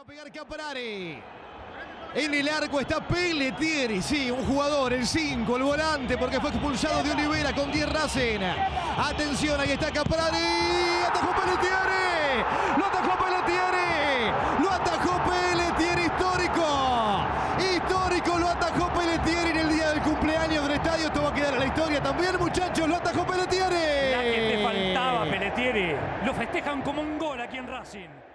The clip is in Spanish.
va a pegar Caprari. En el arco está Pelletieri, sí, un jugador, el 5, el volante, porque fue expulsado de Olivera con 10 Racen. Atención, ahí está Caprari. Atajó Pelletieri. Lo atajó Pelletieri. Lo atajó Pelletieri, histórico. Histórico, lo atajó Pelletieri en el día del cumpleaños del estadio. Esto va a quedar en la historia también, muchachos. Lo atajó Pelletieri. La que te faltaba, Pelletieri. Lo festejan como un gol aquí en Racing.